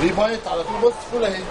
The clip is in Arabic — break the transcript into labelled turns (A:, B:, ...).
A: ريبايت على طول. بص فول أهي.